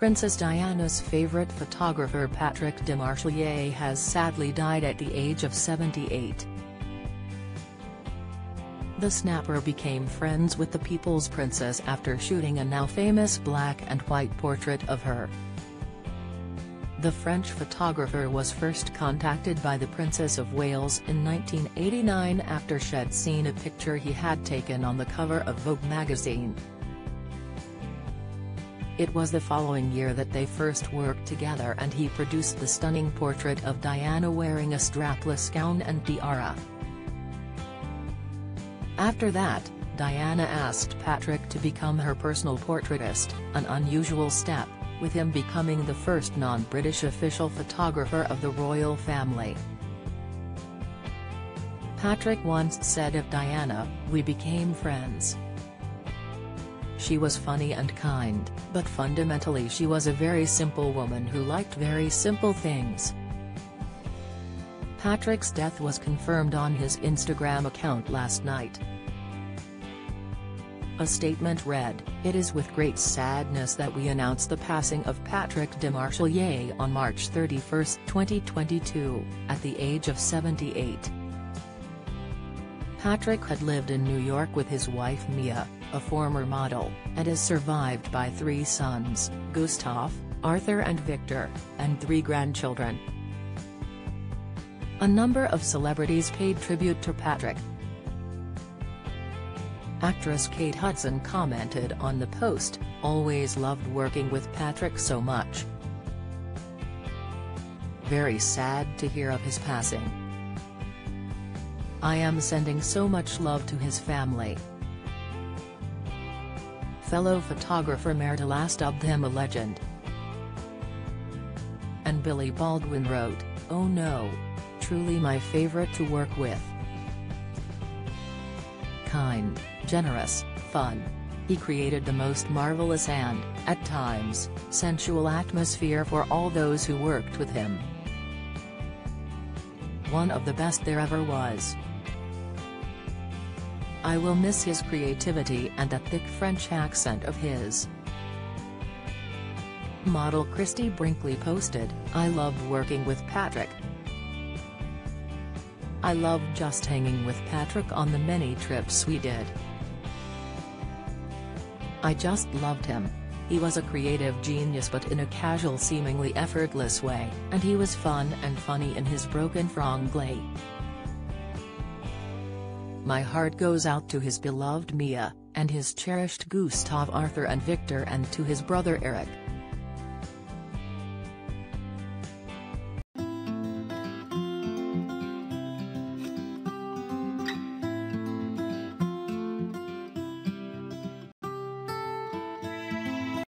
Princess Diana's favorite photographer Patrick Demarchelier has sadly died at the age of 78. The snapper became friends with the People's Princess after shooting a now famous black and white portrait of her. The French photographer was first contacted by the Princess of Wales in 1989 after she'd seen a picture he had taken on the cover of Vogue magazine. It was the following year that they first worked together and he produced the stunning portrait of Diana wearing a strapless gown and tiara. After that, Diana asked Patrick to become her personal portraitist, an unusual step, with him becoming the first non-British official photographer of the royal family. Patrick once said of Diana, we became friends. She was funny and kind, but fundamentally she was a very simple woman who liked very simple things. Patrick's death was confirmed on his Instagram account last night. A statement read, It is with great sadness that we announce the passing of Patrick de Demarchelier on March 31, 2022, at the age of 78. Patrick had lived in New York with his wife Mia, a former model, and is survived by three sons, Gustav, Arthur and Victor, and three grandchildren. A number of celebrities paid tribute to Patrick, Actress Kate Hudson commented on the post, always loved working with Patrick so much. Very sad to hear of his passing. I am sending so much love to his family. Fellow photographer Mert Alas dubbed him a legend. And Billy Baldwin wrote, Oh no. Truly my favorite to work with. Kind generous, fun. He created the most marvelous and, at times, sensual atmosphere for all those who worked with him. One of the best there ever was. I will miss his creativity and that thick French accent of his. Model Christie Brinkley posted, I loved working with Patrick, I loved just hanging with Patrick on the many trips we did. I just loved him. He was a creative genius but in a casual seemingly effortless way, and he was fun and funny in his broken franglais. My heart goes out to his beloved Mia, and his cherished Gustav Arthur and Victor and to his brother Eric.